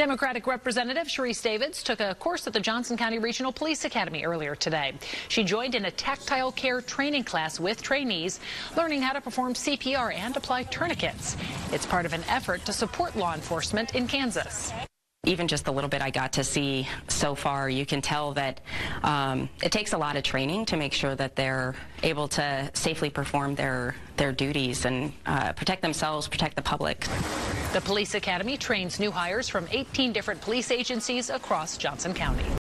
Democratic Representative Sharice Davids took a course at the Johnson County Regional Police Academy earlier today. She joined in a tactile care training class with trainees, learning how to perform CPR and apply tourniquets. It's part of an effort to support law enforcement in Kansas. Even just the little bit I got to see so far, you can tell that um, it takes a lot of training to make sure that they're able to safely perform their, their duties and uh, protect themselves, protect the public. The Police Academy trains new hires from 18 different police agencies across Johnson County.